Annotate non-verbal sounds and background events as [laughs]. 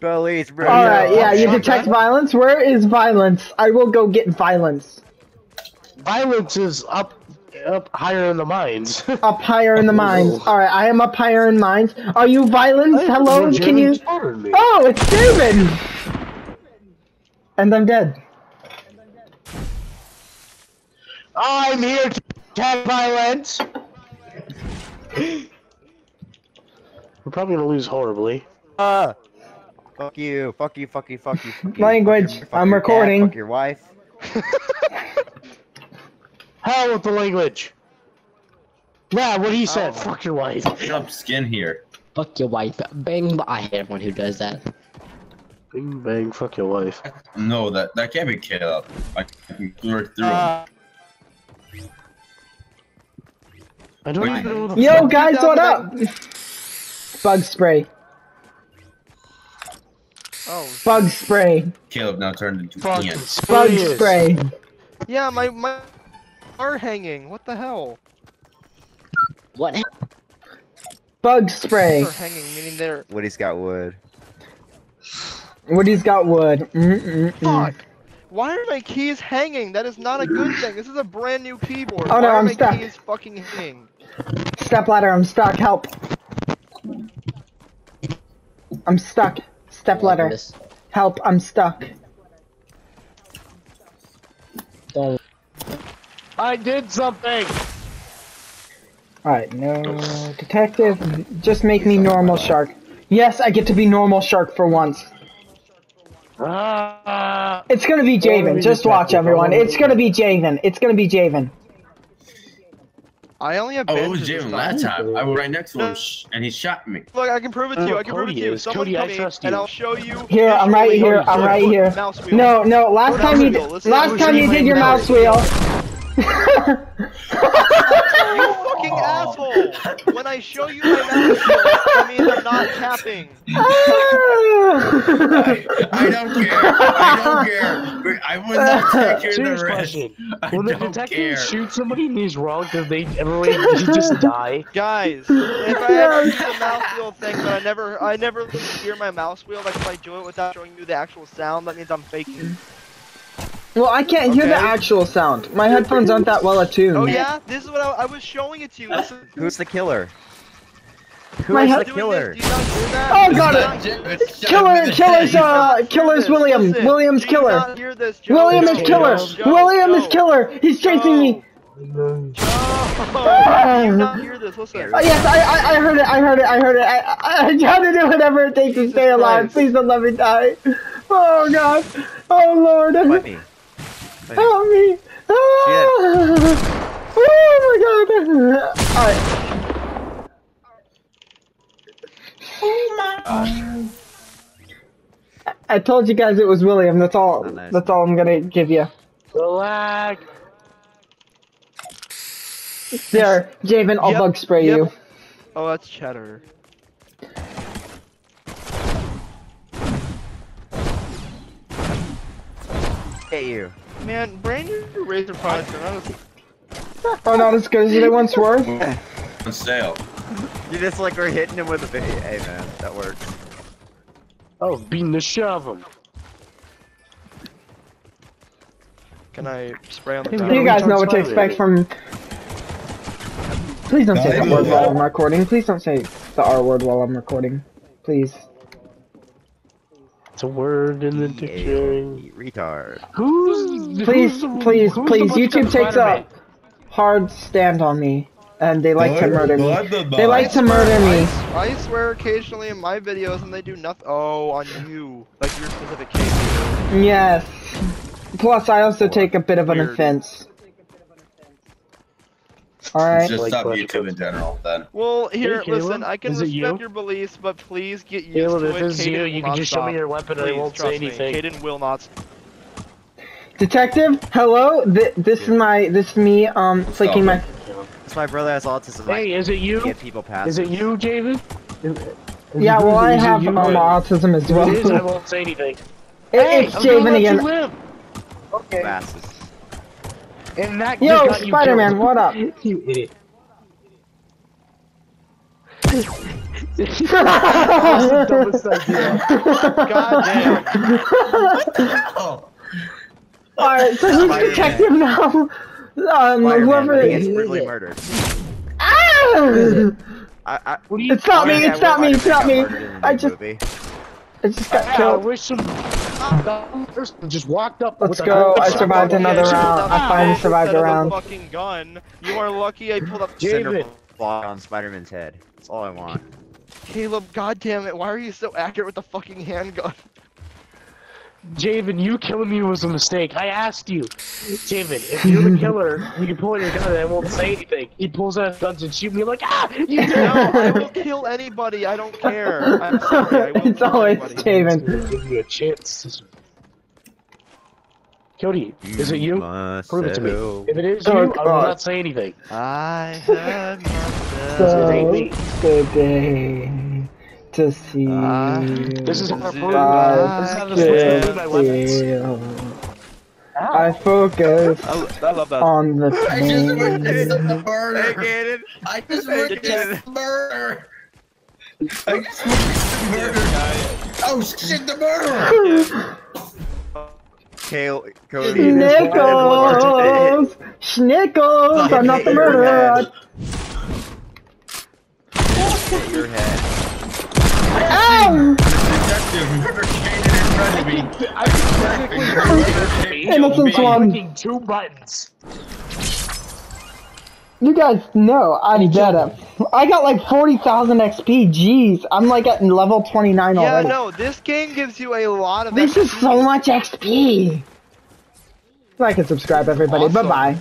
Police, bro. All right, yeah, you shotgun? detect violence. Where is violence? I will go get violence. Violence is up, up higher in the mines. [laughs] Up higher in the mines. All right, I am up higher in mines. Are you violence? Hello, can you? Oh, it's David. And I'm dead. I'm here to have violence. [laughs] We're probably gonna lose horribly. Uh, fuck you, fuck you, fuck you, fuck you. Fuck [laughs] you Language, Fuck your, fuck I'm recording. Dad, fuck your wife. [laughs] Hell with the language. Yeah, what he said. Oh. Fuck your wife. Pick up skin here. Fuck your wife. Bang. I hate everyone who does that. Bing bang. Fuck your wife. No, that that can't be killed. I can work through him. Uh, I don't Wait. even know. The Yo, guys, what up? Bug spray. Oh, Bug spray. Caleb now turned into Fucking Ian. Bug spray. yeah, my my are hanging. What the hell? What? Bug spray. They're hanging, meaning they're Woody's got wood. Woody's got wood. Mm-mm-mm. fuck. Why are my keys hanging? That is not a good thing. This is a brand new keyboard. Oh, no, Why are I'm my stuck. keys fucking hanging? Step ladder, I'm stuck. Help. I'm stuck. Step ladder. Help, I'm stuck. Don't. I did something. Alright, no detective. Just make me normal shark. Yes, I get to be normal shark for once. Ah. It's gonna be Javen. Just watch everyone. It's gonna be Javen. It's gonna be Javen. I only have Oh, it bandages was this Jalen time. last time. I was right next to him, sh- and he shot me. Look, I can prove it to you. I can oh, prove it to you. is. Someone Cody, I come me, trust and. I'll show you. Here, I'm right here. I'm right here. Mouse wheel. No, no. Last time you, wheel. Let's see last time you did your mouse wheel. [laughs] You fucking asshole! When I show you my mouse wheel, that means I'm not tapping. I, I don't care. I don't care. I would not taking Serious the risk. question. I When the detective care. shoots somebody and he's wrong, does they everybody does he just die? [laughs] Guys, if I ever do the mouse wheel thing, but I never, I never hear my mouse wheel. Like if I do it without showing you the actual sound, that means I'm faking. Well, I can't hear the actual sound. My headphones aren't that well attuned. Oh yeah, this is what I, I was showing it to you. Listen, Who's the killer? Who My is the killer? this. Do you not hear that? Oh, got it. hear It's this? shot Killer, me in the killer's uh, killer's. William. Listen, William's killer. this, William is killer. Joe, William is killer. He's chasing me. Joe, do you not hear this? Listen. Oh, yes, I, I, I heard it. I heard it. I heard it. I, I, I try to do whatever it takes to stay alive. Christ. Please don't let me die. Oh God. Oh Lord. Fight. Fight me. Help me. Ah. Oh my God. All right. I told you guys it was William. That's all. Oh, nice. That's all I'm gonna give you. Relax. There, Javen. I'll Yep, bug spray yep. you. Oh, that's cheddar. Hit you. Man, brand new Razer products are not as Oh, not as good as they once were. [laughs] On sale. You just like were hitting him with a bit. Hey man, that works. Oh, beating the shit out of him. Can I spray on the ground? You guys know what to expect from. Please don't say the word while I'm recording. Please don't say the R word while I'm recording. Please. It's a word in the dictionary. retard. Who's Please, who's please, who's please. YouTube takes a hard stand on me, and they like to Blood, murder me. blood, blood, They like to blood. murder me. I, I swear occasionally in my videos and they do nothing. Oh, on you. Like your specific case. Yes. Plus, I also take a bit of an Weird. offense. Alright. Just Like stop YouTube in general, then. Well, here, Caleb, listen, I can is respect you? your beliefs, but please get used Caleb, to if it. it's you, you can not just show me your weapon and I won't say trust me, anything. Kaden will not. Detective, hello. Th- this is my. This is me. Um, flicking my. It's my brother has autism. Hey, is it you? get people past. Is it you, Javen? Is- is Yeah, well, I have you? um, autism as well. it is, I won't say anything. It- Hey, it's I'm Javen again. Okay. Asses. And that Yo, got Spider-Man, what up? you idiot. the dumbest idea. God damn. Oh, Alright, so who's Spider-Man. detective now? [laughs] Um, Spider-Man, whoever but he is. brutally murdered. Ah! I, I, What do you? It's not me, it's not me, it's not me. got murdered in the I just, movie. I just got Yeah, I killed. wish some person just walked up. Let's with go, I survived another Yeah, round. I finally survived a instead round. fucking gun. You are lucky I pulled up Cinder David. block on Spider-Man's head. That's all I want. Caleb, god damn it, why are you so accurate with the fucking handgun? Javen, you killing me was a mistake. I asked you, Javen, if you're the killer, you can pull out your gun and I won't say anything. He pulls out his guns and shoots me like, ah, you did No, I will kill anybody, I don't care. I'm sorry, I will [laughs] It's always anybody. Taven. Give you a chance. Cody, is it you? Prove it to me. If it is Oh, you, I will not say anything. I had myself. So, ain't me. good day to see you. This is how I prove This is how the switch between my weapons. feel. I focus I, I love that. on the I just witnessed pain. the Hey, murder. Gaden. I just Hey, witnessed the murder. I just witnessed the murder. Oh shit, the murderer! Kale, Cody. Schnickles! Schnickles! I'm not the murderer! Your head. Ow! Detective, murder in front of me. I can technically Innocence one. two buttons. You guys know I'm dead at. I got like 40,000 XP. Jeez, I'm like at level 29 Yeah, already. no, this game gives you a lot of This is so much XP. Like and subscribe, everybody. Awesome. Bye bye.